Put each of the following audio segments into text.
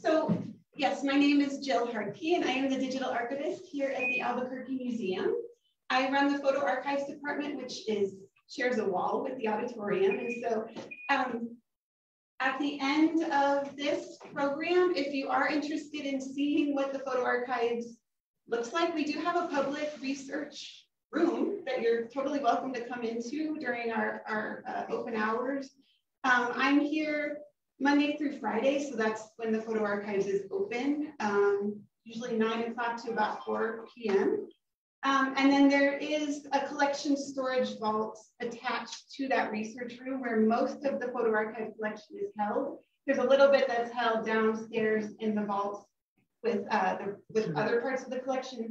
So yes, my name is Jill Hartke and I am the digital archivist here at the Albuquerque Museum. I run the photo archives department, which is shares a wall with the auditorium. And so um, at the end of this program, if you are interested in seeing what the photo archives looks like, we do have a public research room that you're totally welcome to come into during our, our uh, open hours. Um, I'm here Monday through Friday, so that's when the photo archives is open, um, usually 9 o'clock to about 4 p.m. Um, and then there is a collection storage vault attached to that research room where most of the photo archive collection is held. There's a little bit that's held downstairs in the vault with, uh, the, with other parts of the collection.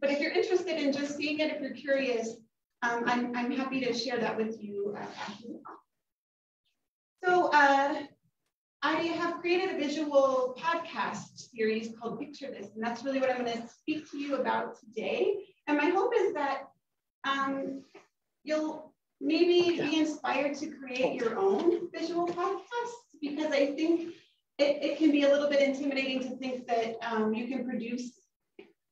But if you're interested in just seeing it, if you're curious, um, I'm, I'm happy to share that with you uh, So uh, I have created a visual podcast series called Picture This, and that's really what I'm going to speak to you about today. And my hope is that um, you'll maybe be inspired to create your own visual podcasts because I think it, it can be a little bit intimidating to think that um, you can produce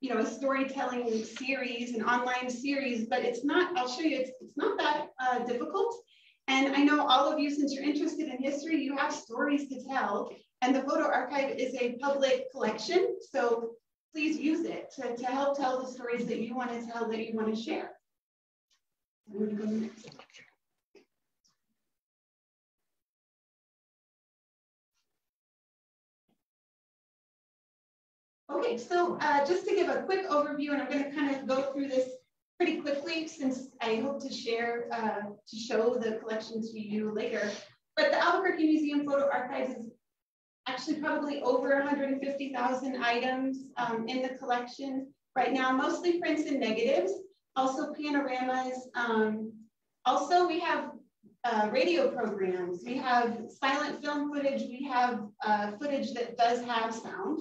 you know, a storytelling series, an online series, but it's not, I'll show you, it's, it's not that uh, difficult. And I know all of you, since you're interested in history, you have stories to tell. And the photo archive is a public collection. So please use it to, to help tell the stories that you want to tell, that you want to share. Okay, so uh, just to give a quick overview, and I'm going to kind of go through this pretty quickly since I hope to share, uh, to show the collection to you later. But the Albuquerque Museum Photo Archives is actually probably over 150,000 items um, in the collection right now, mostly prints and negatives, also panoramas. Um, also, we have uh, radio programs. We have silent film footage. We have uh, footage that does have sound.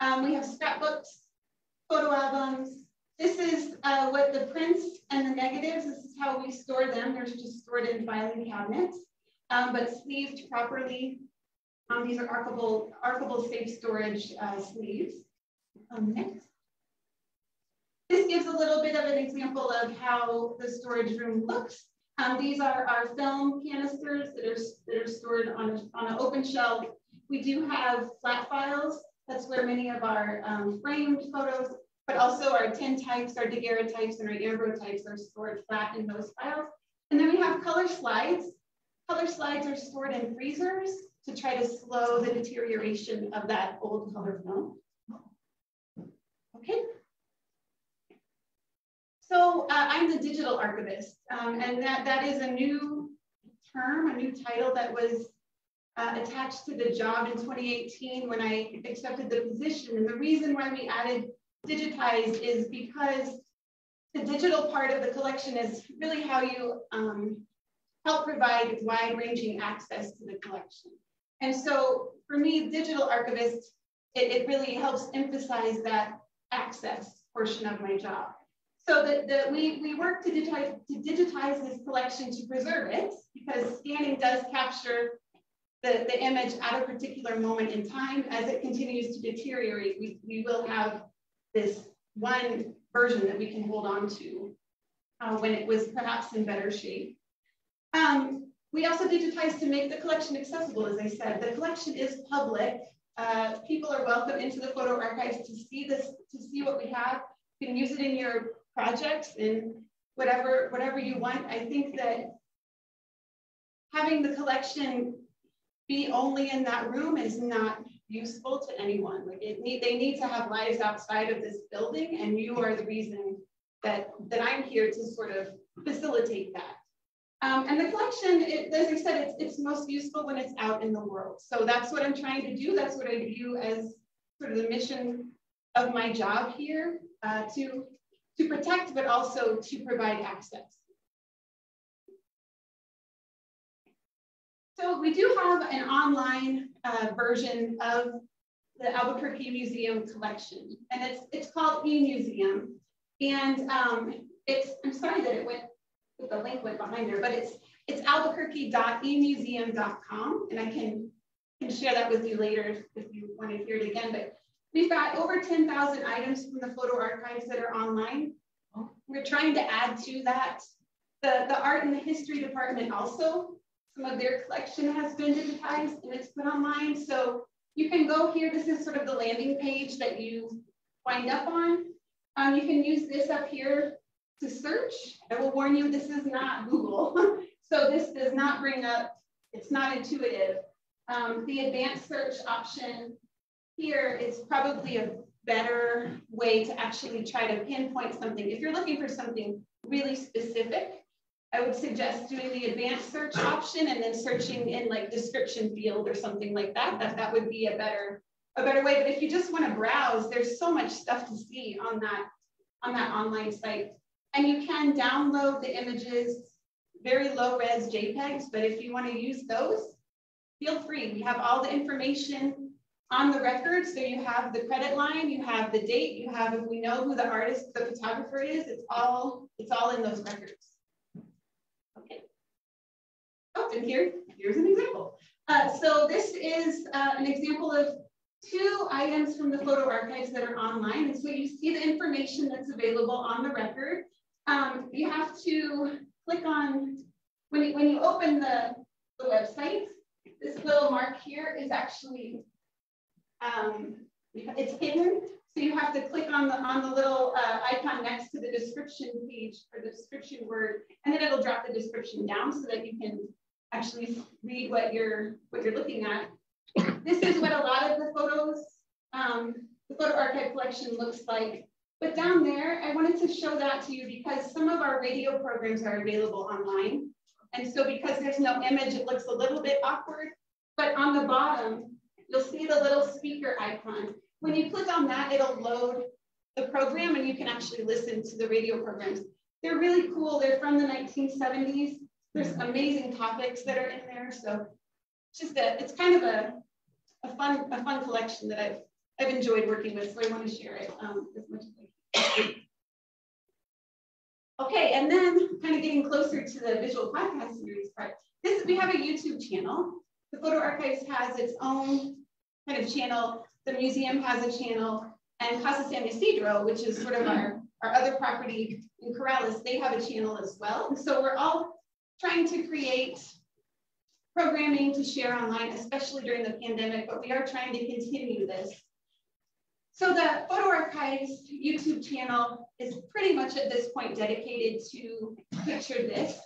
Um, we have scrapbooks, photo albums, this is uh, what the prints and the negatives, this is how we store them. They're just stored in filing cabinets, um, but sleeved properly. Um, these are archival, archival safe storage uh, sleeves. Um, next. This gives a little bit of an example of how the storage room looks. Um, these are our film canisters that are, that are stored on, a, on an open shelf. We do have flat files. That's where many of our um, framed photos but also our tintypes, our daguerreotypes, and our ambrotypes are stored flat in those files. And then we have color slides. Color slides are stored in freezers to try to slow the deterioration of that old color film. Okay. So uh, I'm the digital archivist, um, and that, that is a new term, a new title that was uh, attached to the job in 2018 when I accepted the position. And the reason why we added digitized is because the digital part of the collection is really how you um, help provide wide ranging access to the collection. And so for me, digital archivist, it, it really helps emphasize that access portion of my job. So that we, we work to digitize, to digitize this collection to preserve it because scanning does capture the, the image at a particular moment in time. As it continues to deteriorate, we, we will have this one version that we can hold on to uh, when it was perhaps in better shape. Um, we also digitized to make the collection accessible, as I said. The collection is public. Uh, people are welcome into the photo archives to see this, to see what we have. You can use it in your projects and whatever, whatever you want. I think that having the collection be only in that room is not useful to anyone. Like it need, they need to have lives outside of this building, and you are the reason that that I'm here to sort of facilitate that. Um, and the collection, it, as I said, it's, it's most useful when it's out in the world. So that's what I'm trying to do. That's what I view as sort of the mission of my job here uh, to, to protect, but also to provide access. So we do have an online uh, version of the Albuquerque Museum collection, and it's it's called eMuseum. And um, it's I'm sorry that it went the link went behind there, but it's it's albuquerque.emuseum.com, and I can can share that with you later if you want to hear it again. But we've got over 10,000 items from the photo archives that are online. We're trying to add to that. The, the art and the history department also, some of their collection has been digitized and it's put online. So you can go here. This is sort of the landing page that you wind up on. Um, you can use this up here to search. I will warn you, this is not Google. so this does not bring up, it's not intuitive. Um, the advanced search option here is probably a better way to actually try to pinpoint something. If you're looking for something really specific, I would suggest doing the advanced search option and then searching in like description field or something like that. That, that would be a better, a better way. But if you just want to browse, there's so much stuff to see on that, on that online site. And you can download the images, very low res JPEGs, but if you want to use those, feel free. We have all the information on the record. So you have the credit line, you have the date, you have if we know who the artist, the photographer is, it's all, it's all in those records. Oh, and here, here's an example. Uh, so this is uh, an example of two items from the photo archives that are online. And so you see the information that's available on the record. Um, you have to click on, when you, when you open the, the website, this little mark here is actually, um, it's hidden. So you have to click on the on the little uh, icon next to the description page or the description word, and then it'll drop the description down so that you can actually read what you're what you're looking at. This is what a lot of the photos, um, the photo archive collection looks like. But down there, I wanted to show that to you because some of our radio programs are available online. And so because there's no image, it looks a little bit awkward. But on the bottom, you'll see the little speaker icon. When you click on that, it'll load the program and you can actually listen to the radio programs. They're really cool. They're from the 1970s. There's amazing topics that are in there. So just a, it's kind of a, a fun, a fun collection that I've, I've enjoyed working with. So I want to share it um, as much as I can. Okay, and then kind of getting closer to the visual podcast series part. This we have a YouTube channel. The Photo Archives has its own kind of channel. The museum has a channel, and Casa San Isidro, which is sort of our, our other property in Corrales, they have a channel as well. So we're all trying to create programming to share online, especially during the pandemic, but we are trying to continue this so the Photo Archives YouTube channel is pretty much at this point dedicated to picture this.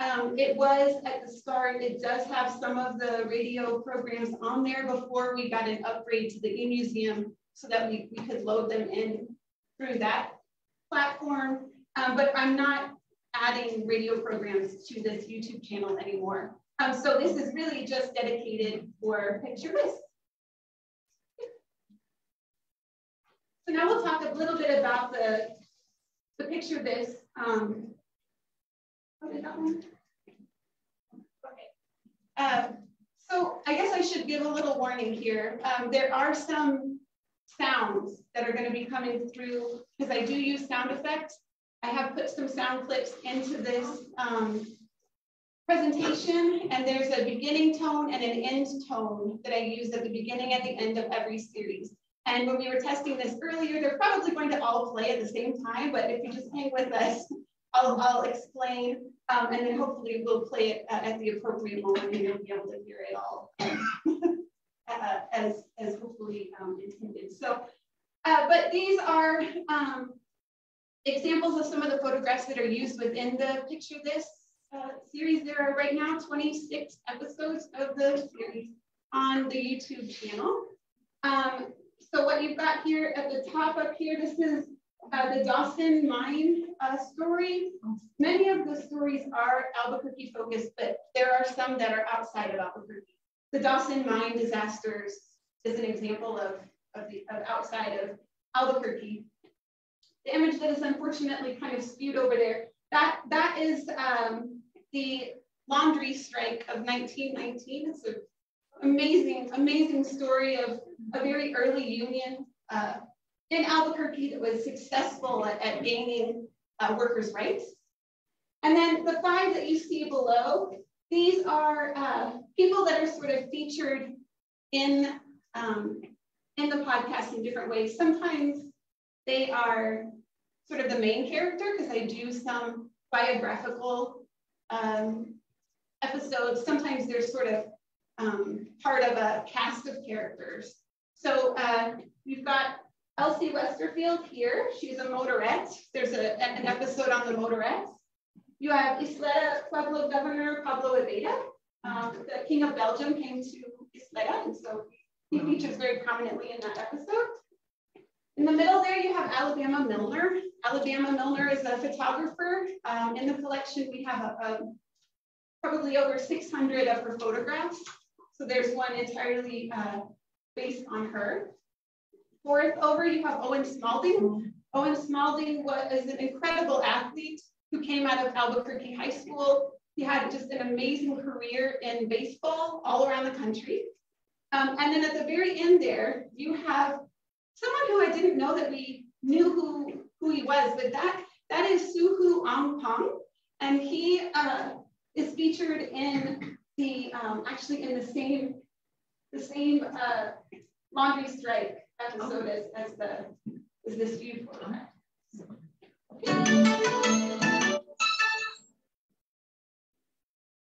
Um, it was at the start, it does have some of the radio programs on there before we got an upgrade to the e-museum so that we, we could load them in through that platform. Um, but I'm not adding radio programs to this YouTube channel anymore. Um, so this is really just dedicated for picture this. So now we'll talk a little bit about the, the picture this. Um, oh, did that one? Okay. Um, so I guess I should give a little warning here. Um, there are some sounds that are going to be coming through because I do use sound effects. I have put some sound clips into this um, presentation, and there's a beginning tone and an end tone that I use at the beginning and the end of every series. And when we were testing this earlier, they're probably going to all play at the same time, but if you just hang with us, I'll, I'll explain, um, and then hopefully we'll play it at, at, the appropriate moment and you'll be able to hear it all uh, as, as hopefully um, intended. So, uh, but these are um, examples of some of the photographs that are used within the Picture This uh, series. There are right now 26 episodes of the series on the YouTube channel. Um, so what you've got here at the top up here, this is uh, the Dawson mine uh, story. Many of the stories are Albuquerque focused, but there are some that are outside of Albuquerque. The Dawson mine disasters is an example of, of, the, of outside of Albuquerque. The image that is unfortunately kind of skewed over there, that, that is um, the laundry strike of 1919. It's an amazing, amazing story of a very early union uh, in Albuquerque that was successful at, at gaining uh, workers' rights. And then the five that you see below, these are uh, people that are sort of featured in, um, in the podcast in different ways. Sometimes they are sort of the main character because I do some biographical um, episodes. Sometimes they're sort of um, part of a cast of characters. So uh, we've got Elsie Westerfield here. She's a motorette. There's a, an episode on the motorettes. You have Isleta Pueblo Governor Pablo Abeita. Um, the King of Belgium came to Isleta, and so he features very prominently in that episode. In the middle there, you have Alabama Milner. Alabama Milner is a photographer. Um, in the collection, we have a, a, probably over 600 of her photographs. So there's one entirely uh, based on her. Fourth over, you have Owen Smaulding. Owen Smaulding was an incredible athlete who came out of Albuquerque High School. He had just an amazing career in baseball all around the country. Um, and then at the very end there, you have someone who I didn't know that we knew who, who he was, but that, that is Suhu Ampong. And he uh, is featured in the, um, actually in the same, the same uh, laundry strike episode as, as the, as this view photograph.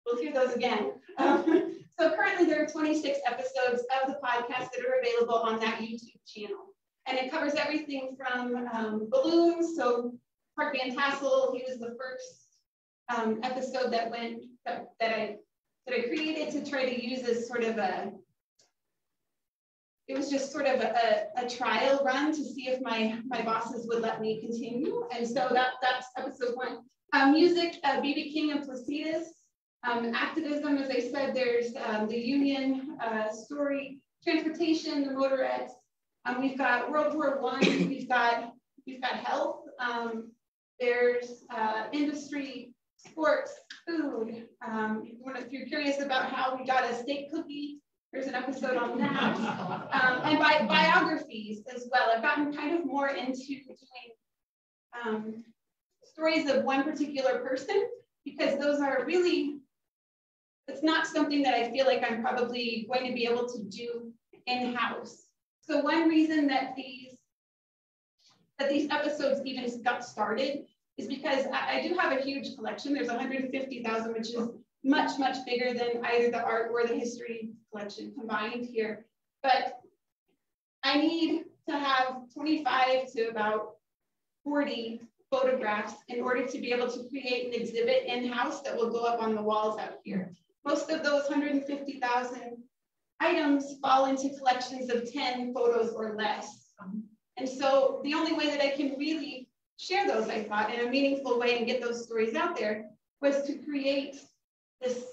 We'll hear those again. Um, so currently there are 26 episodes of the podcast that are available on that YouTube channel. And it covers everything from um, balloons. So Park Van Tassel, he was the first um, episode that went that, that I that I created to try to use as sort of a it was just sort of a, a, a, trial run to see if my my bosses would let me continue. And so that that's episode one. Um, music, BB uh, King and Placitas. Um, activism, as I said, there's um, the union uh, story, transportation, the motorettes, um, we've got World War One. We've got we've got health. Um, there's uh, industry, sports, food. Um, if you're curious about how we got a steak cookie, there's an episode on that. Um, and bi biographies as well. I've gotten kind of more into doing um, stories of one particular person because those are really, it's not something that I feel like I'm probably going to be able to do in-house. So one reason that these that these episodes even got started is because I, I do have a huge collection. There's 150,000, which is much, much bigger than either the art or the history collection combined here. But I need to have 25 to about 40 photographs in order to be able to create an exhibit in-house that will go up on the walls out here. Most of those 150,000 items fall into collections of 10 photos or less. And so the only way that I can really share those, I thought, in a meaningful way and get those stories out there was to create this,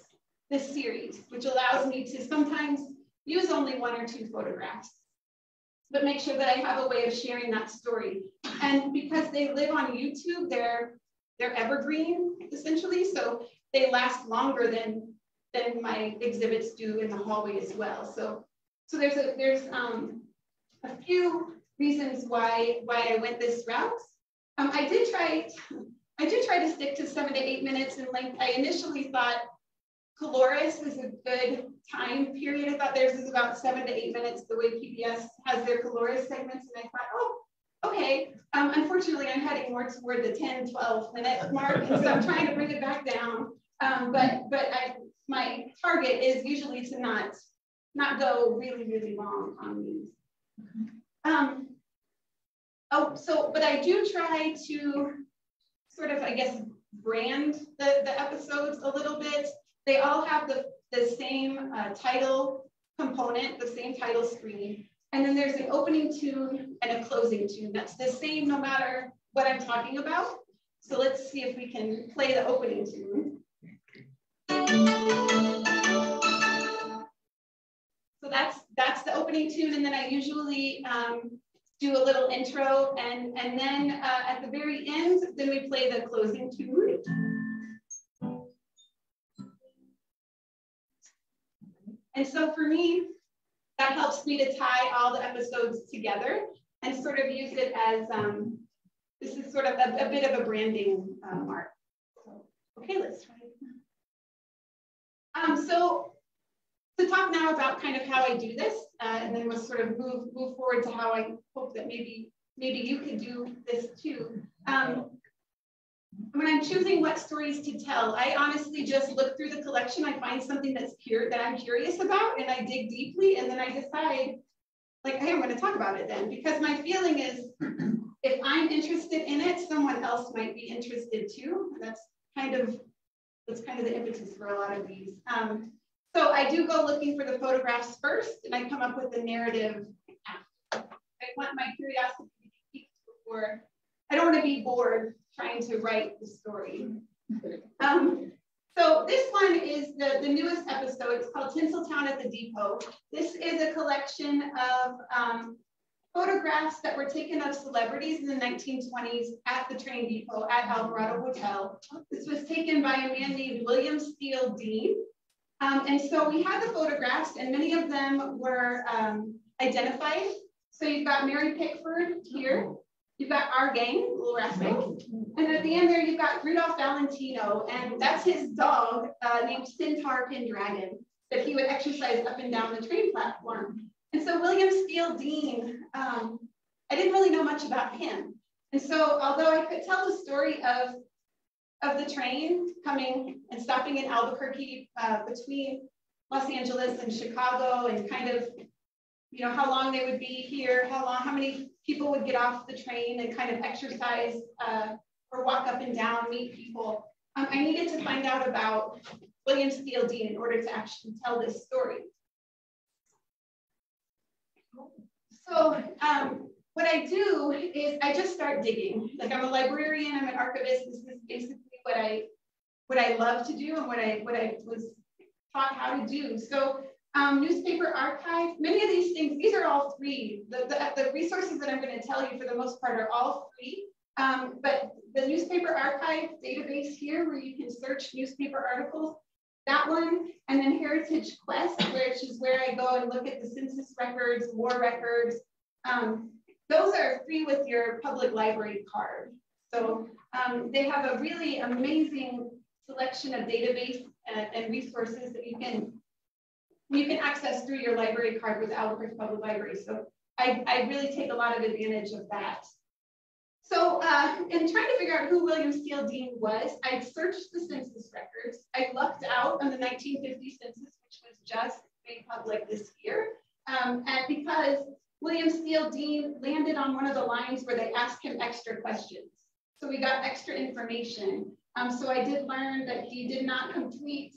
this series, which allows me to sometimes use only one or two photographs, but make sure that I have a way of sharing that story. And because they live on YouTube, they're, they're evergreen, essentially, so they last longer than than my exhibits do in the hallway as well. So, so there's a there's um, a few reasons why why I went this route. Um, I did try I did try to stick to seven to eight minutes in length. I initially thought Colores is a good time period. I thought theirs is about seven to eight minutes, the way PBS has their Colores segments. And I thought, oh, okay. Um, unfortunately, I'm heading more toward the 10, 12 minute mark. So I'm trying to bring it back down. Um, but but I my target is usually to not, not go really, really long on these. Um, oh, so, but I do try to sort of, I guess, brand the, the episodes a little bit. They all have the, the same uh, title component, the same title screen. And then there's an opening tune and a closing tune. That's the same no matter what I'm talking about. So let's see if we can play the opening tune. So that's that's the opening tune, and then I usually um, do a little intro, and and then uh, at the very end, then we play the closing tune. And so for me, that helps me to tie all the episodes together and sort of use it as um, this is sort of a, a bit of a branding uh, mark. So, okay, let's try. Um, so to talk now about kind of how I do this, uh, and then we'll sort of move move forward to how I hope that maybe maybe you could do this too. Um, when I'm choosing what stories to tell, I honestly just look through the collection. I find something that's pure that I'm curious about, and I dig deeply, and then I decide, like, hey, I'm going to talk about it then, because my feeling is, if I'm interested in it, someone else might be interested too. that's kind of that's kind of the impetus for a lot of these. Um, so I do go looking for the photographs first, and I come up with the narrative. After. I want my curiosity to be piqued before. I don't want to be bored trying to write the story. Um, so this one is the, the newest episode. It's called Tinseltown at the Depot. This is a collection of um, photographs that were taken of celebrities in the 1920s at the train depot at Alvarado Hotel. This was taken by a man named William Steele Dean. Um, and so we have the photographs and many of them were um, identified. So you've got Mary Pickford here. You've got our gang, Little Rascal. And at the end there, you've got Rudolph Valentino, and that's his dog uh, named Centaur Pendragon that he would exercise up and down the train platform. And so William Steele Dean, um, I didn't really know much about him. And so although I could tell the story of, of the train coming and stopping in Albuquerque uh, between Los Angeles and Chicago and kind of, you know, how long they would be here, how long, how many people would get off the train and kind of exercise uh, or walk up and down, meet people. Um, I needed to find out about William Steele Dean in order to actually tell this story. So um, what I do is I just start digging. Like I'm a librarian, I'm an archivist. This is basically what I what I love to do and what I what I was taught how to do. So um, newspaper archive, many of these things, these are all free. The, the, the resources that I'm going to tell you for the most part are all free. Um, but the newspaper archive database here where you can search newspaper articles, that one, and then Heritage Quest, which is where I go and look at the census records, war records. Um, those are free with your public library card. So um, they have a really amazing selection of database and, and resources that you can you can access through your library card with Albuquerque Public Library. So I, I really take a lot of advantage of that. So uh, in trying to figure out who William Steele Dean was, I searched the census records. I lucked out on the 1950 census, which was just made public this year. Um, and because William Steele Dean landed on one of the lines where they asked him extra questions. So we got extra information. Um, so I did learn that he did not complete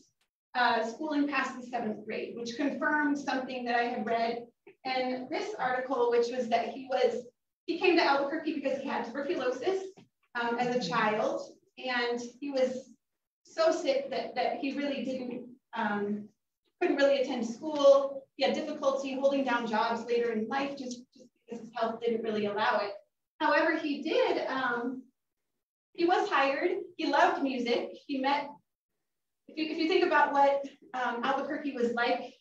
uh, schooling past the seventh grade, which confirmed something that I had read in this article, which was that he was, he came to Albuquerque because he had tuberculosis um, as a child, and he was so sick that, that he really didn't, um, couldn't really attend school. He had difficulty holding down jobs later in life just, just because his health didn't really allow it. However, he did, um, he was hired. He loved music. He met if you, if you think about what um, Albuquerque was like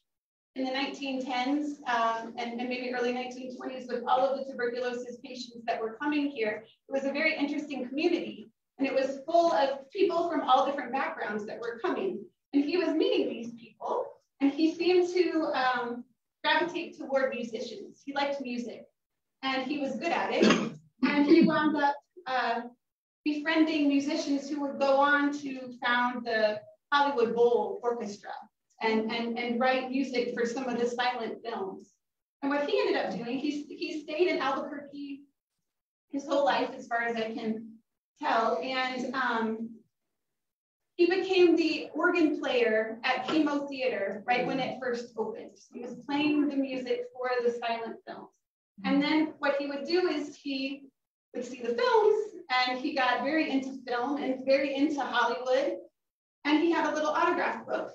in the 1910s um, and, and, maybe early 1920s with all of the tuberculosis patients that were coming here, it was a very interesting community. And it was full of people from all different backgrounds that were coming. And he was meeting these people, and he seemed to um, gravitate toward musicians. He liked music, and he was good at it. And he wound up uh, befriending musicians who would go on to found the Hollywood Bowl Orchestra and, and, and write music for some of the silent films. And what he ended up doing, he, he stayed in Albuquerque his whole life, as far as I can tell. And um, he became the organ player at KiMo Theater right when it first opened. He was playing the music for the silent films. And then what he would do is he would see the films and he got very into film and very into Hollywood and he had a little autograph book.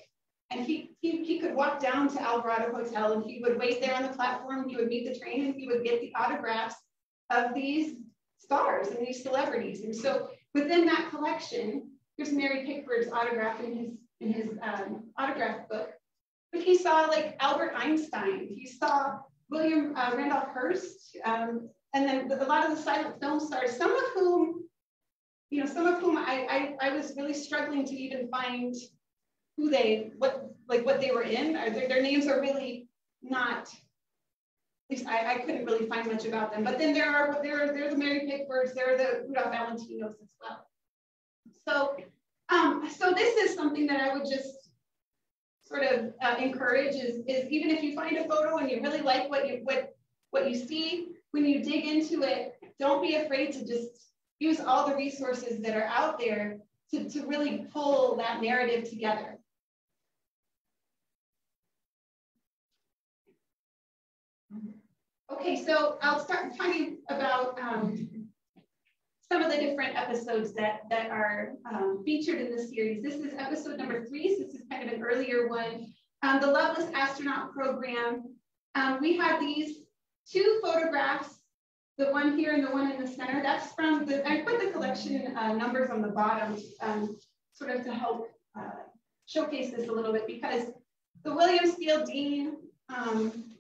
And he, he, he could walk down to Alvarado Hotel and he would wait there on the platform. He would meet the train and he would get the autographs of these stars and these celebrities. And so within that collection, there's Mary Pickford's autograph in his, in his um, autograph book. But he saw like Albert Einstein. He saw William uh, Randolph Hearst. Um, and then a lot of the silent film stars, some of whom you know, some of whom I, I, I was really struggling to even find who they, what, like what they were in. Their, their names are really not, at least I, I couldn't really find much about them. But then there are, there are, there are the Mary Pickfords, there are the Rudolph Valentinos as well. So, um, so this is something that I would just sort of uh, encourage is, is even if you find a photo and you really like what you, what, what you see, when you dig into it, don't be afraid to just use all the resources that are out there to, to really pull that narrative together. Okay, so I'll start talking about um, some of the different episodes that, that are um, featured in the series. This is episode number three, so this is kind of an earlier one. Um, the Lovelace Astronaut Program. Um, we have these two photographs, the one here and the one in the center. That's from the, I put the collection uh, numbers on the bottom um, sort of to help uh, showcase this a little bit because the William Steele Dean um,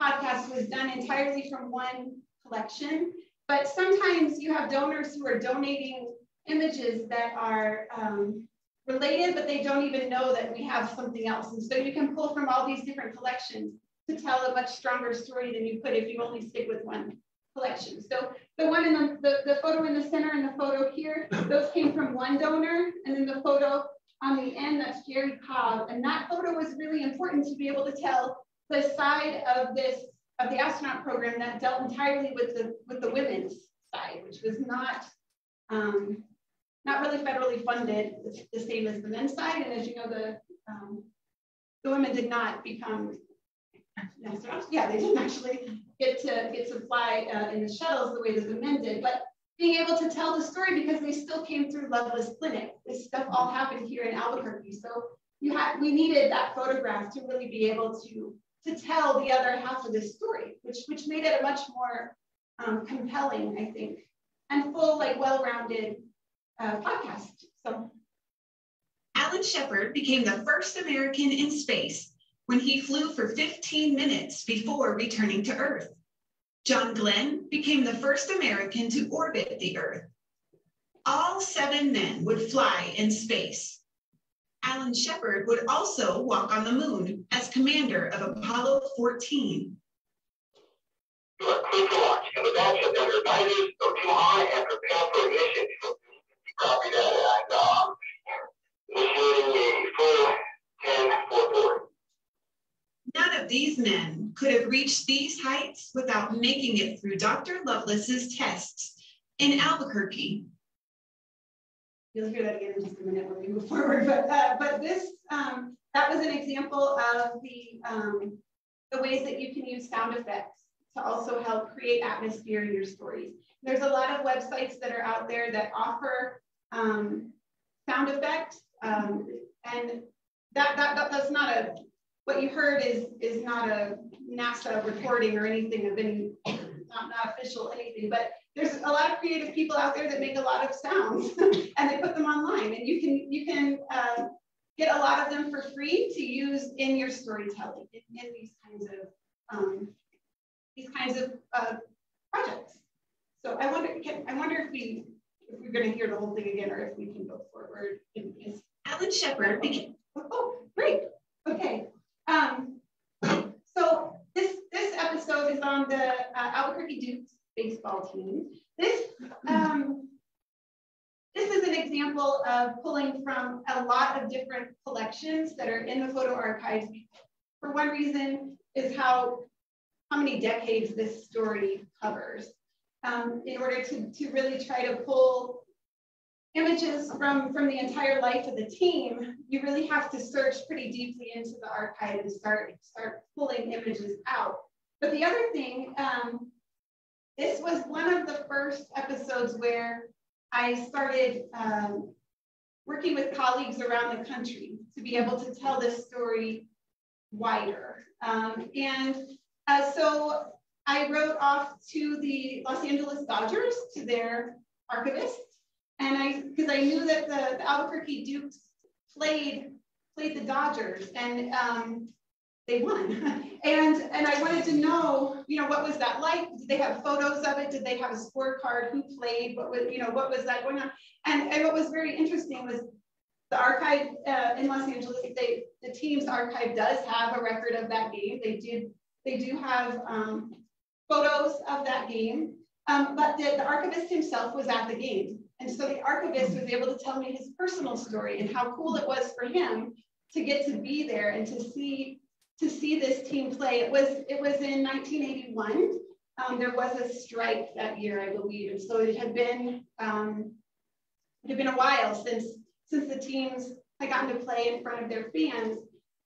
podcast was done entirely from one collection, but sometimes you have donors who are donating images that are um, related, but they don't even know that we have something else. And so you can pull from all these different collections to tell a much stronger story than you could if you only stick with one collection. So the one in the, the, the photo in the center and the photo here, those came from one donor. And then the photo on the end, that's Jerrie Cobb. And that photo was really important to be able to tell the side of this of the astronaut program that dealt entirely with the with the women's side, which was not um, not really federally funded, the same as the men's side. And as you know, the um, the women did not become astronauts. Yeah, they didn't actually get to get to fly uh, in the shuttles the way that the men did, but being able to tell the story because they still came through Lovelace Clinic. This stuff all happened here in Albuquerque. So you had we needed that photograph to really be able to to tell the other half of the story, which, which made it a much more um, compelling, I think, and full, like well-rounded uh, podcast. So, Alan Shepard became the first American in space when he flew for 15 minutes before returning to Earth. John Glenn became the first American to orbit the Earth. All seven men would fly in space. Alan Shepard would also walk on the moon as commander of Apollo 14. Clear for launch, and with that, shut down your advisors, go too high, and prepare for ignition. Copy that, and um, initiating a full 10 4 4. None of these men could have reached these heights without making it through Dr. Lovelace's tests in Albuquerque You'll hear that again in just a minute when we move forward. But uh, but this um, that was an example of the um, the ways that you can use sound effects to also help create atmosphere in your stories. There's a lot of websites that are out there that offer um, sound effects, um, and that, that that that's not a what you heard is is not a NASA reporting or anything of any not, not official anything, but there's a lot of creative people out there that make a lot of sounds and they put them online and you can you can uh, get a lot of them for free to use in your storytelling in, in these kinds of um, these kinds of uh, projects. So I wonder can, I wonder if we if we're going to hear the whole thing again or if we can go forward. In, in, Alan Shepard. Oh, great. Okay. Um, so this this episode is on the uh, Albuquerque Dukes baseball team. This, um, this is an example of pulling from a lot of different collections that are in the photo archives. For one reason is how, how many decades this story covers. Um, in order to, to really try to pull images from, from the entire life of the team, you really have to search pretty deeply into the archive and start, start pulling images out. But the other thing um, this was one of the first episodes where I started um, working with colleagues around the country to be able to tell this story wider. Um, and uh, so I wrote off to the Los Angeles Dodgers, to their archivist, and I because I knew that the, the, Albuquerque Dukes played played the Dodgers, and um, they won. and and I wanted to know, you know, what was that like? Did they have photos of it? Did they have a scorecard? Who played? What was, you know, what was that going on? And, and what was very interesting was the archive uh, in Los Angeles, they, the team's archive does have a record of that game. They did, they do have um, photos of that game, um, but the, the archivist himself was at the game. And so the archivist was able to tell me his personal story and how cool it was for him to get to be there and to see to see this team play. It was it was in 1981. Um, there was a strike that year, I believe, and so it had been um, it had been a while since since the teams had gotten to play in front of their fans.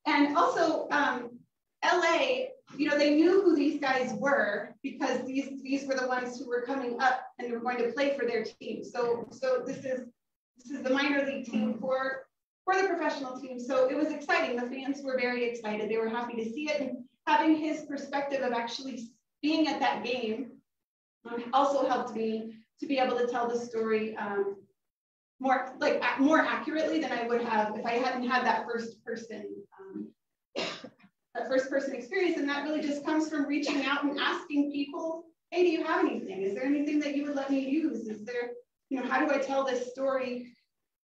And also, um, LA, you know, they knew who these guys were because these these were the ones who were coming up and were going to play for their team. So so this is this is the minor league team for for the professional team. So it was exciting. The fans were very excited. They were happy to see it and having his perspective of actually being at that game um, also helped me to be able to tell the story um, more like more accurately than I would have if I hadn't had that first person um, that first person experience. And that really just comes from reaching out and asking people, hey, do you have anything? Is there anything that you would let me use? Is there, you know, how do I tell this story,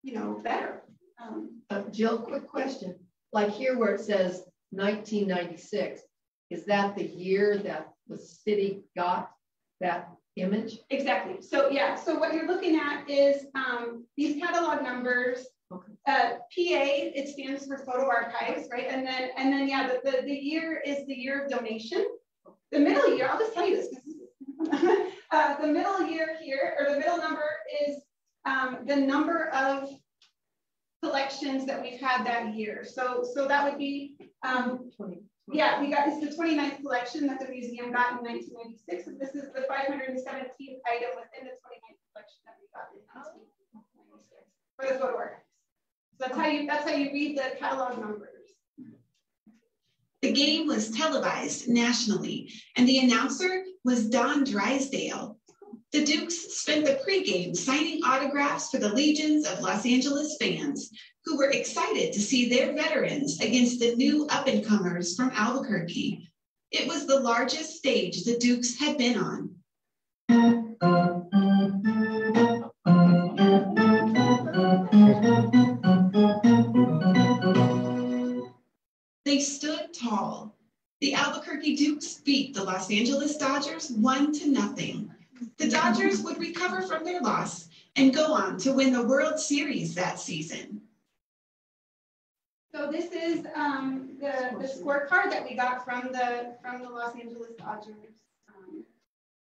you know, better? Um, uh, Jill, quick question. Like here where it says 1996, is that the year that the city got that image? Exactly. So yeah, so what you're looking at is um, these catalog numbers. Okay. Uh, PA, it stands for photo archives, right? And then, and then yeah, the, the, the year is the year of donation. The middle year, I'll just tell you this. uh, the middle year here, or the middle number is um, the number of collections that we've had that year. So, so that would be, um, 20, yeah, we got, is the 29th collection that the museum got in 1996. And this is the 517th item within the 29th collection that we got in 1996 for the photo archives. So that's how you, that's how you read the catalog numbers. The game was televised nationally, and the announcer was Don Drysdale, the Dukes spent the pregame signing autographs for the legions of Los Angeles fans who were excited to see their veterans against the new up and comers from Albuquerque. It was the largest stage the Dukes had been on. They stood tall. The Albuquerque Dukes beat the Los Angeles Dodgers one to nothing. The Dodgers would recover from their loss and go on to win the World Series that season. So this is um, the, the scorecard that we got from the from the Los Angeles Dodgers, um,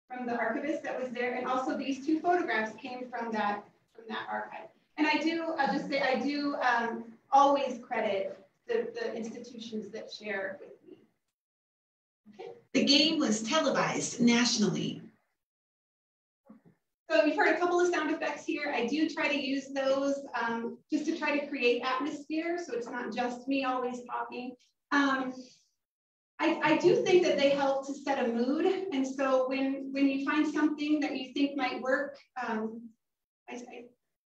from the archivist that was there, and also these two photographs came from that from that archive. And I do, I'll just say, I do um, always credit the, the institutions that share with me. Okay. The game was televised nationally so we've heard a couple of sound effects here. I do try to use those um, just to try to create atmosphere. So it's not just me always talking. Um, I, I, do think that they help to set a mood. And so when, when you find something that you think might work, um, I, I,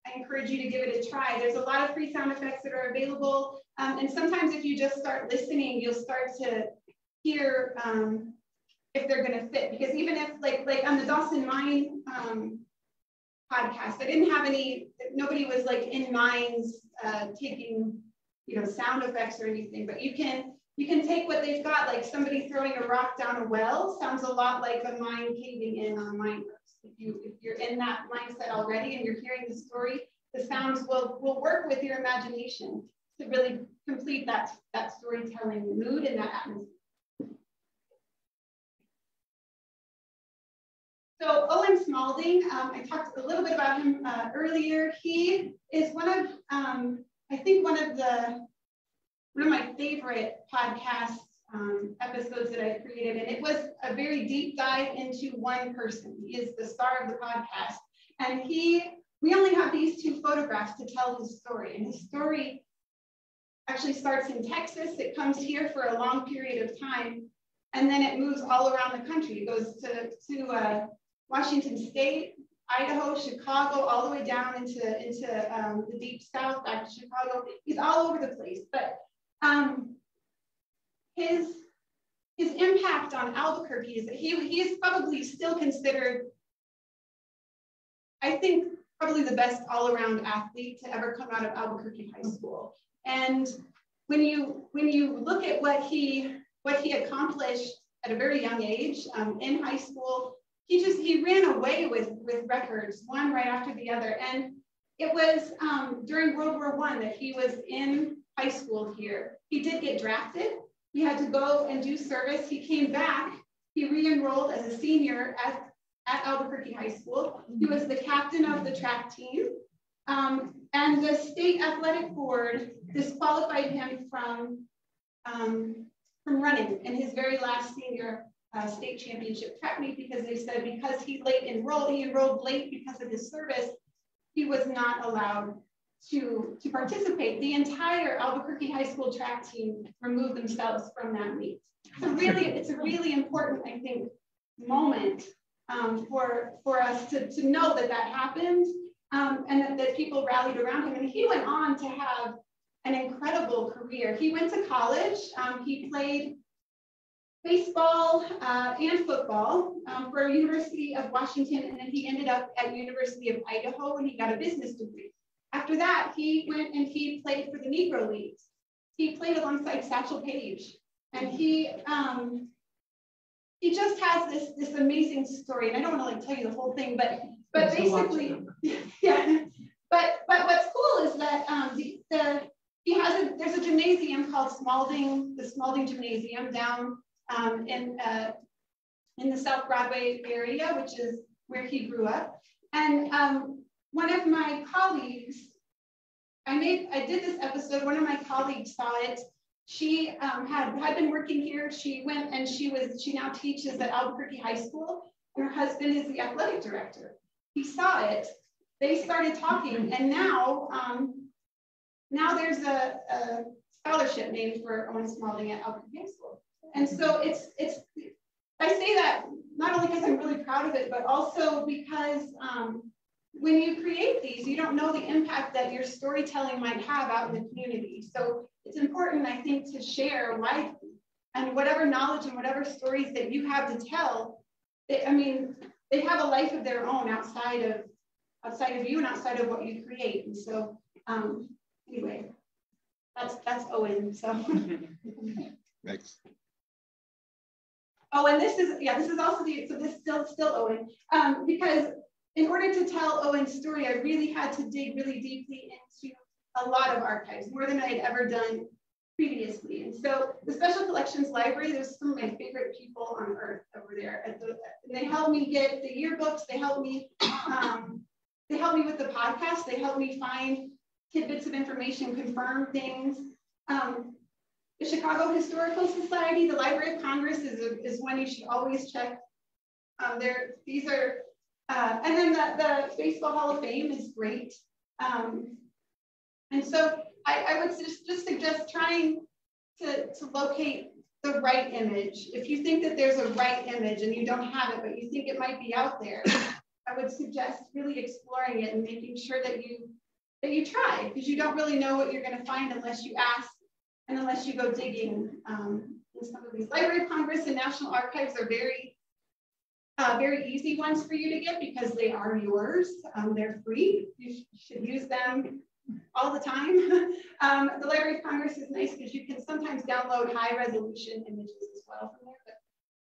I, encourage you to give it a try. There's a lot of free sound effects that are available. Um, and sometimes if you just start listening, you'll start to hear um, if they're gonna fit. Because even if like, like on the Dawson Mine um, podcast. I didn't have any, nobody was like in mines uh, taking, you know, sound effects or anything, but you can, you can take what they've got, like somebody throwing a rock down a well sounds a lot like a mine caving in on mine If, you, if you're in that mindset already and you're hearing the story, the sounds will, will work with your imagination to really complete that, that storytelling mood and that atmosphere. So Owen Smaulding, um, I talked a little bit about him uh, earlier. He is one of, um, I think one of the, one of my favorite podcast um, episodes that I created. And it was a very deep dive into one person. He is the star of the podcast. And he, we only have these two photographs to tell his story. And his story actually starts in Texas. It comes here for a long period of time. And then it moves all around the country. It goes to, to uh, Washington State, Idaho, Chicago, all the way down into, into um, the deep south, back to Chicago. He's all over the place. But um, his, his impact on Albuquerque is that he, he is probably still considered, I think probably the best all-around athlete to ever come out of Albuquerque High School. And when you when you look at what he what he accomplished at a very young age um, in high school, he just he ran away with with records, one right after the other. And it was um, during World War One that he was in high school here. He did get drafted. He had to go and do service. He came back. He re-enrolled as a senior at, at Albuquerque High School. He was the captain of the track team. Um, and the state athletic board disqualified him from, um, from running in his very last senior uh, state championship track meet because they said because he late enrolled, he enrolled late because of his service, he was not allowed to, to participate. The entire Albuquerque High School track team removed themselves from that meet. So really, it's a really important, I think, moment um, for, for us to, to know that that happened um, and that, that people rallied around him. And he went on to have an incredible career. He went to college. Um, he played baseball uh, and football um, for University of Washington, and then he ended up at University of Idaho and he got a business degree. After that, he went and he played for the Negro Leagues. He played alongside Satchel Paige, and he um, he just has this this amazing story. And I don't want to like tell you the whole thing, but but basically, yeah. But but what's cool is that um, the, the he has a there's a gymnasium called Smaulding, the Smaulding Gymnasium down um, in, uh, in the South Broadway area, which is where he grew up. And um, one of my colleagues, I made, I did this episode, one of my colleagues saw it. She um, had, had been working here. She went and she was, she now teaches at Albuquerque High School. Her husband is the athletic director. He saw it. They started talking and now, um, now there's a, a scholarship named for Owen Smaulding at Albuquerque High School. And so it's, it's, I say that not only because I'm really proud of it, but also because um, when you create these, you don't know the impact that your storytelling might have out in the community. So it's important, I think, to share widely and whatever knowledge and whatever stories that you have to tell. They, I mean, they have a life of their own outside of outside of you and outside of what you create. And so, um, anyway, that's that's Owen. So. Thanks. Oh, and this is, yeah, this is also the, so this still, still Owen, um, because in order to tell Owen's story, I really had to dig really deeply into a lot of archives, more than I had ever done previously. And so the Special Collections Library, there's some of my favorite people on earth over there. The, they helped me get the yearbooks, they helped me, um, they helped me with the podcast, they helped me find tidbits of information, confirm things. Um, the Chicago Historical Society, the Library of Congress is, a, is one you should always check. Um, there, these are, uh, and then the, the Baseball Hall of Fame is great. Um, and so I, I would just, just suggest trying to, to locate the right image. If you think that there's a right image and you don't have it, but you think it might be out there, I would suggest really exploring it and making sure that you that you try because you don't really know what you're going to find unless you ask and unless you go digging um, in some of these, Library of Congress and National Archives are very, uh, very easy ones for you to get because they are yours. Um, they're free. You sh should use them all the time. um, the Library of Congress is nice because you can sometimes download high resolution images as well from there.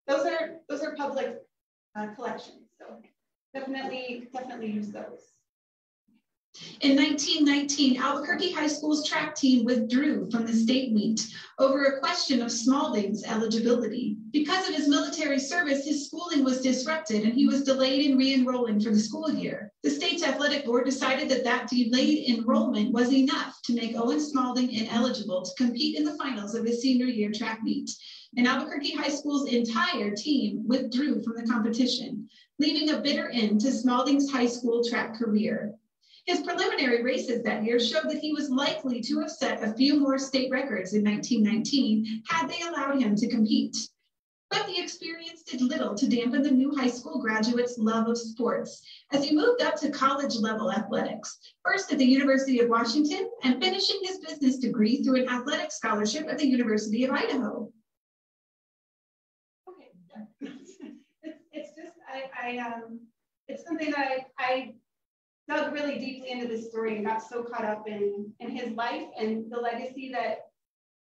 But those are those are public uh, collections, so definitely definitely use those. In 1919, Albuquerque High School's track team withdrew from the state meet over a question of Smaulding's eligibility. Because of his military service, his schooling was disrupted and he was delayed in re-enrolling for the school year. The state's athletic board decided that that delayed enrollment was enough to make Owen Smaulding ineligible to compete in the finals of his senior year track meet. And Albuquerque High School's entire team withdrew from the competition, leaving a bitter end to Smaulding's high school track career. His preliminary races that year showed that he was likely to have set a few more state records in 1919 had they allowed him to compete. But the experience did little to dampen the new high school graduate's love of sports as he moved up to college level athletics, first at the University of Washington and finishing his business degree through an athletic scholarship at the University of Idaho. Okay, it's, just, I, I um, it's something that I, I dug really deeply into this story and got so caught up in, in his life and the legacy that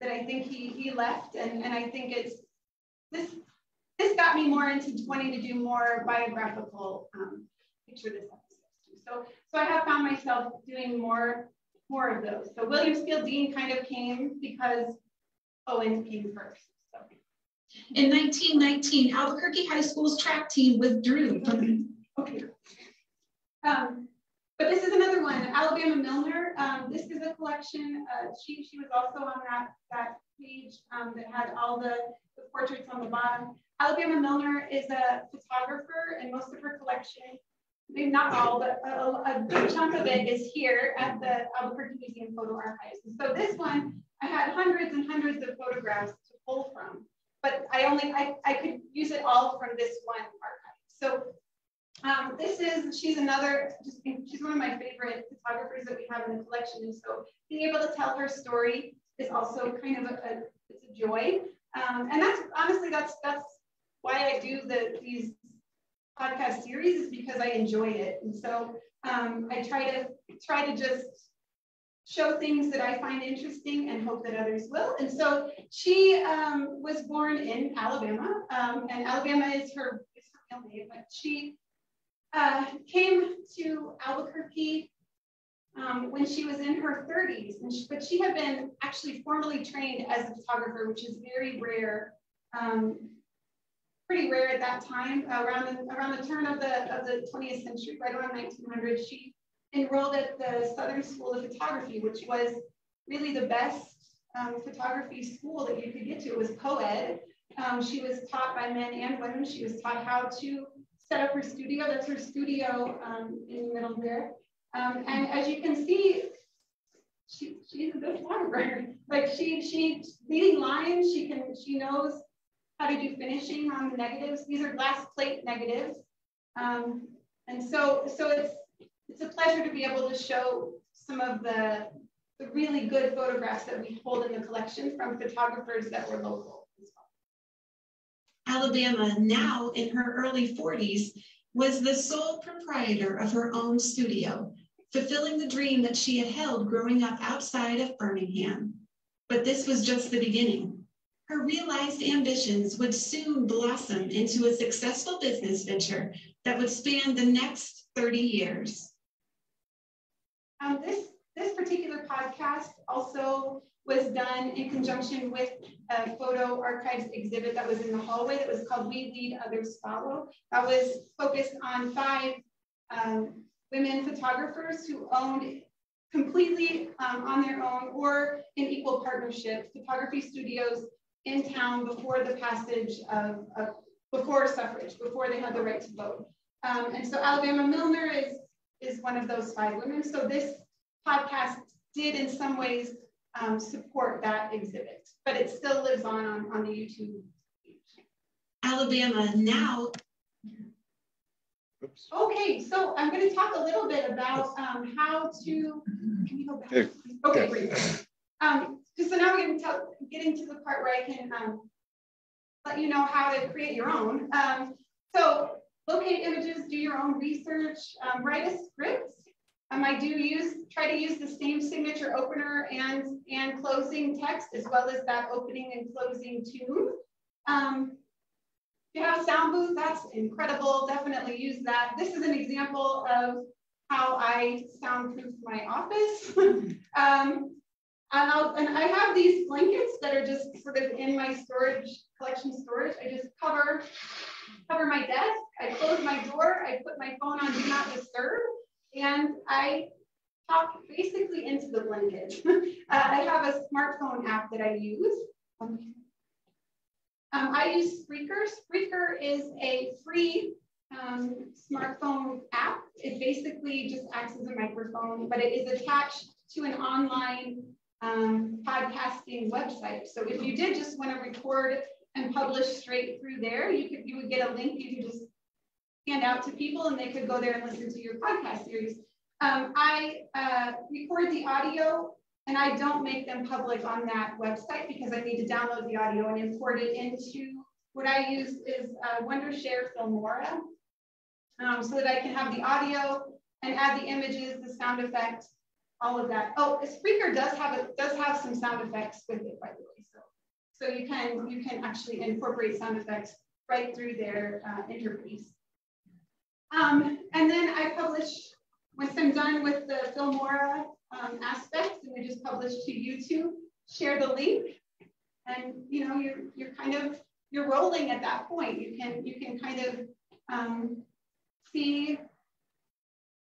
that I think he he left. And, and I think it's this this got me more into wanting to do more biographical um, picture this episode too. So so I have found myself doing more more of those. So Williams Field Dean kind of came because Owen came first. So. In 1919, Albuquerque High School's track team withdrew. Okay. Um, but this is another one, Alabama Milner. Um, this is a collection. Uh, she, she was also on that, that page um, that had all the, the portraits on the bottom. Alabama Milner is a photographer and most of her collection, maybe not all, but a, a good chunk of it is here at the Albuquerque Museum Photo Archives. And so this one, I had hundreds and hundreds of photographs to pull from, but I only, I, I could use it all from this one archive. So um, this is, she's another, just, she's one of my favorite photographers that we have in the collection. And so being able to tell her story is also kind of a, a it's a joy. Um, and that's honestly, that's, that's why I do the, these podcast series is because I enjoy it. And so um, I try to try to just show things that I find interesting and hope that others will. And so she um, was born in Alabama, um, and Alabama is her, is her real name, but she uh, came to Albuquerque um, when she was in her 30s, and she, but she had been actually formally trained as a photographer, which is very rare, um, pretty rare at that time. Around the, around the turn of the of the 20th century, right around 1900, she enrolled at the Southern School of Photography, which was really the best um, photography school that you could get to. It was co-ed. Um, she was taught by men and women. She was taught how to set up her studio. That's her studio um, in the middle there. Um, and as you can see, she, she's a good photographer. like she, she leading lines, she can, she knows how to do finishing on the negatives. These are glass plate negatives. Um, and so, so it's, it's a pleasure to be able to show some of the, the really good photographs that we hold in the collection from photographers that were local. Alabama, now in her early 40s, was the sole proprietor of her own studio, fulfilling the dream that she had held growing up outside of Birmingham. But this was just the beginning. Her realized ambitions would soon blossom into a successful business venture that would span the next 30 years. Um, this, particular podcast also was done in conjunction with a photo archives exhibit that was in the hallway that was called We Lead, Others Follow. That was focused on five um, women photographers who owned completely um, on their own or in equal partnership photography studios in town before the passage of, of before suffrage, before they had the right to vote. Um, and so Alabama Milner is, is one of those five women. So this podcast did in some ways um, support that exhibit, but it still lives on on, on the YouTube page. Alabama now. Oops. Okay, so I'm going to talk a little bit about um, how to. Can you go back? Okay, okay great. Um, so now we're going to getting to the part where I can um, let you know how to create your own. Um, so locate images, do your own research, um, write a script um, I do use, try to use the same signature opener and, and closing text as well as that opening and closing tune. Um, if you have a sound booth, that's incredible. Definitely use that. This is an example of how I soundproof my office. um, and, I'll, and I have these blankets that are just sort of in my storage, collection storage. I just cover, cover my desk. I close my door. I put my phone on do not disturb and I talk basically into the blanket. uh, I have a smartphone app that I use. Um, I use Spreaker. Spreaker is a free um, smartphone app. It basically just acts as a microphone, but it is attached to an online um, podcasting website. So if you did just want to record and publish straight through there, you could you would get a link. You could just hand out to people and they could go there and listen to your podcast series. Um, I uh, record the audio and I don't make them public on that website because I need to download the audio and import it into what I use is uh, Wondershare Filmora um, so that I can have the audio and add the images, the sound effect, all of that. Oh, Spreaker does have does have some sound effects with it, by the way. So, so you can you can actually incorporate sound effects right through their uh, interface. Um, and then I publish once I'm done with the Filmora um, aspects, and I just publish to YouTube. Share the link, and you know you're you're kind of you're rolling at that point. You can you can kind of um, see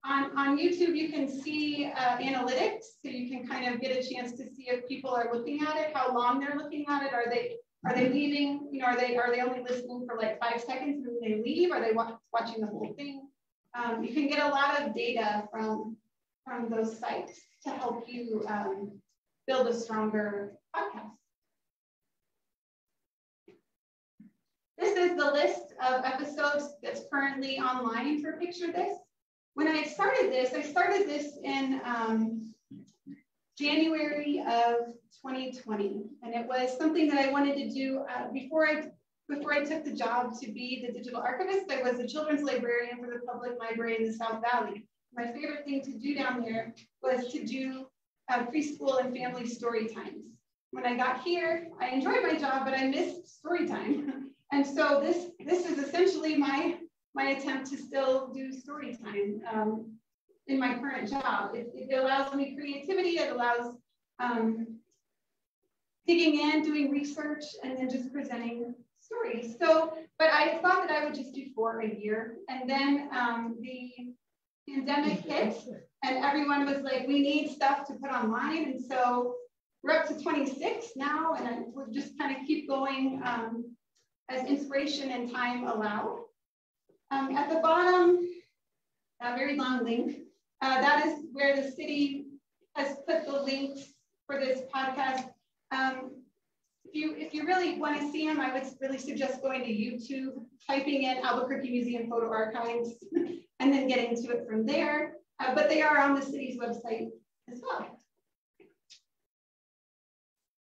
on, on YouTube, you can see uh, analytics. So you can kind of get a chance to see if people are looking at it, how long they're looking at it. Are they are they leaving? You know, are they are they only listening for like five seconds and then they leave? Are they wa watching the whole thing? Um, you can get a lot of data from from those sites to help you um, build a stronger podcast. This is the list of episodes that's currently online for Picture This when I started this, I started this in um, January of 2020, and it was something that I wanted to do uh, before I before I took the job to be the digital archivist. I was a children's librarian for the public library in the South Valley. My favorite thing to do down there was to do uh, preschool and family story times. When I got here, I enjoyed my job, but I missed story time. and so this this is essentially my my attempt to still do story time um, in my current job. It, it, allows me creativity, it allows um, digging in, doing research, and then just presenting stories. So, but I thought that I would just do four a year. And then um, the pandemic hit and everyone was like, we need stuff to put online. And so we're up to 26 now, and I, we'll just kind of keep going um, as inspiration and time allow. Um, at the bottom, a very long link, uh, that is where the city has put the links for this podcast. Um, if you if you really want to see them, I would really suggest going to YouTube, typing in Albuquerque Museum Photo Archives, and then getting to it from there. Uh, but they are on the city's website as well.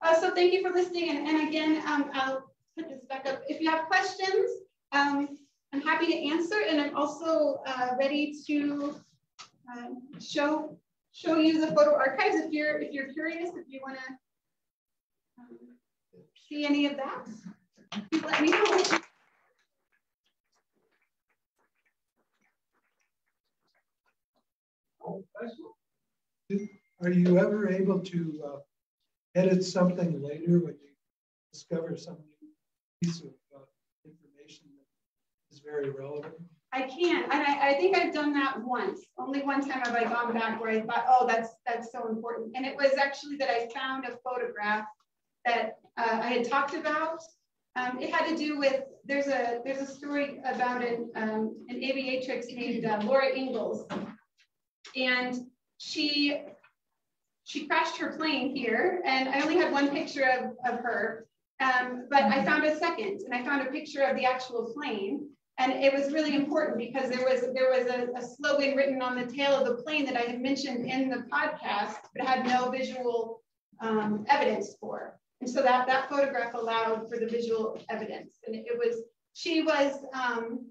Uh, so thank you for listening. And, and again, um, I'll put this back up. If you have questions, um, I'm happy to answer, and I'm also uh, ready to um, show show you the photo archives if you're if you're curious, if you want to um, see any of that. Let me know. Are you ever able to uh, edit something later when you discover some new piece of information that is very relevant? I can, and I, I, think I've done that once. Only one time have I gone back where I thought, oh, that's that's so important. And it was actually that I found a photograph that uh, I had talked about. Um, it had to do with there's a there's a story about an um, an aviatrix named uh, Laura Ingalls, and she she crashed her plane here, and I only had one picture of, of her, um, but I found a second, and I found a picture of the actual plane. And it was really important because there was there was a, a, slogan written on the tail of the plane that I had mentioned in the podcast, but had no visual um, evidence for. And so that that photograph allowed for the visual evidence. And it, it was she was um,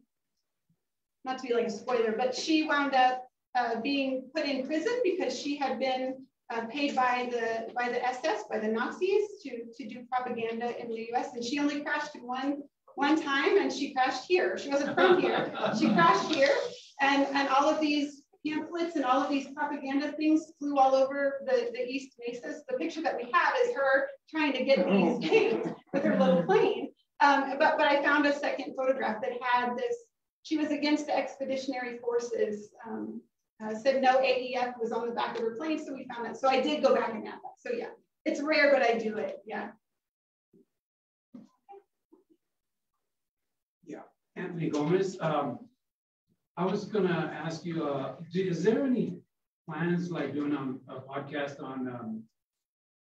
not to be like a spoiler, but she wound up uh, being put in prison because she had been uh, paid by the by the SS by the Nazis to to do propaganda in the U.S. And she only crashed one one time and she crashed here. She wasn't from here. She crashed here and, and all of these pamphlets and all of these propaganda things flew all over the, the East Mesas. The picture that we have is her trying to get these things with her little plane. Um, but, but I found a second photograph that had this, she was against the expeditionary forces, um, uh, said no AEF was on the back of her plane, so we found that. So I did go back and add that. So yeah, it's rare, but I do it, yeah. Yeah, Anthony Gomez. Um, I was gonna ask you, uh, is there any plans like doing um, a podcast on um,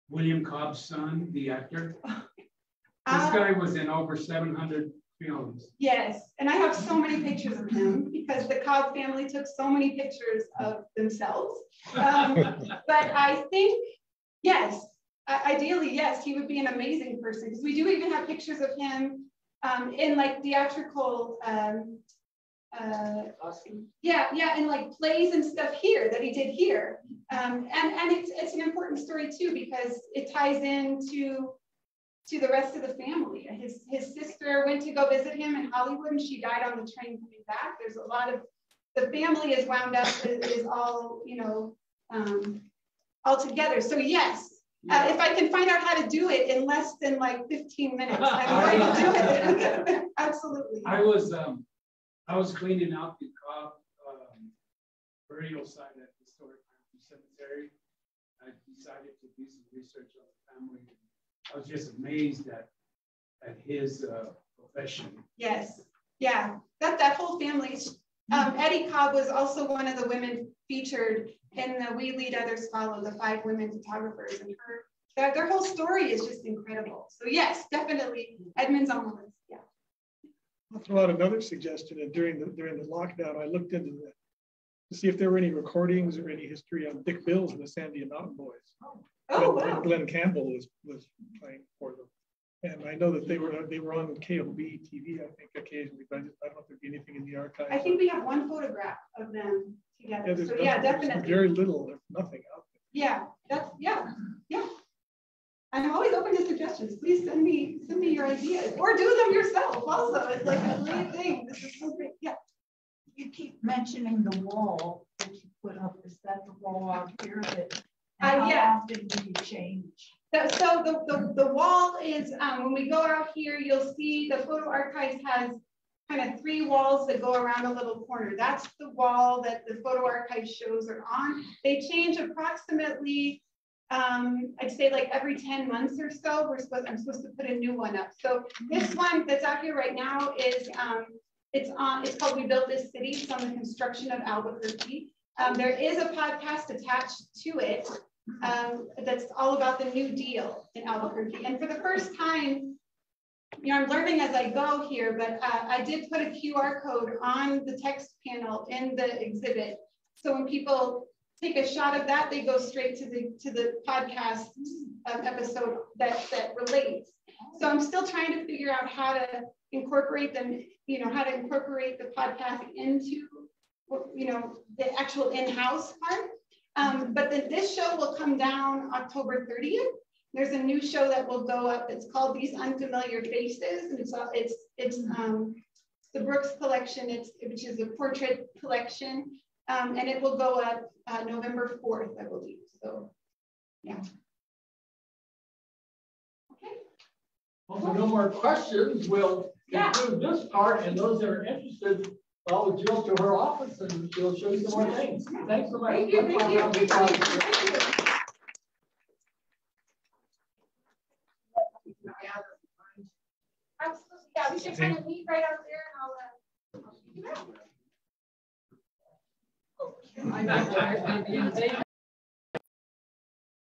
William Cobb's son, the actor? This uh, guy was in over 700 films. Yes, and I have so many pictures of him because the Cobb family took so many pictures of themselves. Um, but I think, yes, ideally, yes, he would be an amazing person because we do even have pictures of him um, in like theatrical um, uh, yeah, yeah, and like plays and stuff here that he did here. Um, and and it's it's an important story too because it ties into to the rest of the family. His his sister went to go visit him in Hollywood and she died on the train coming back. There's a lot of the family is wound up is, is all you know um, all together. So yes, uh, if I can find out how to do it in less than like 15 minutes, I'm going to do it. Absolutely. I was um, I was cleaning out the Cobb um, burial site at the Historic Cemetery. I decided to do some research on the family. I was just amazed at at his uh, profession. Yes, yeah, that that whole family. Um, Eddie Cobb was also one of the women featured in the We Lead Others Follow, the five women photographers, and her that their whole story is just incredible. So yes, definitely Edmund's on the list. I'll throw out another suggestion. And during the during the lockdown, I looked into the to see if there were any recordings or any history on Dick Bills and the Sandia Mountain Boys. Oh, when, wow. Glen Campbell was was playing for them. And I know that they were they were on KOB TV, I think, occasionally, but I, just, I don't know if there'd be anything in the archives. I think we have one photograph of them together. there's So yeah, definitely. very little, there's nothing out Yeah, that's yeah, yeah. I'm always open to suggestions. Please send me send me your ideas or do them yourself. Also, it's like a great thing. This is so great. Yeah. You keep mentioning the wall that you put up. Is that the wall out here that? Uh, yeah. often do you change? So, so the, the, the wall is, um, when we go out here, you'll see the photo archives has kind of three walls that go around a little corner. That's the wall that the photo archive shows are on. They change approximately, um, I'd say like every 10 months or so, we're supposed, I'm supposed to put a new one up. So this one that's out here right now is, um, it's on, it's called We Built This City. It's on the construction of Albuquerque. Um, there is a podcast attached to it um, that's all about the New Deal in Albuquerque. And for the first time, you know, I'm learning as I go here, but uh, I did put a QR code on the text panel in the exhibit. So when people take a shot of that, they go straight to the to the podcast episode that that relates. So I'm still trying to figure out how to incorporate them, you know, how to incorporate the podcast into, you know, the actual in-house part. Um, but this show will come down October 30th. There's a new show that will go up. It's called These Unfamiliar Faces, and it's it's it's um, the Brooks collection. It's which is a portrait collection, um, and it will go up uh, November 4th, I believe. So, yeah. Okay. Well, if no more questions, we'll Yeah. conclude this part, and those that are interested, follow Jill to her office, and she'll show you some more things. Thanks so much. Thank you. Thank you. Thank you. Thank you. Absolutely. Yeah, we should kind of meet right out there and